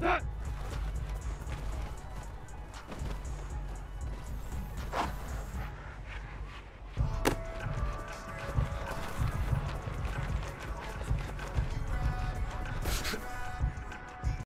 快！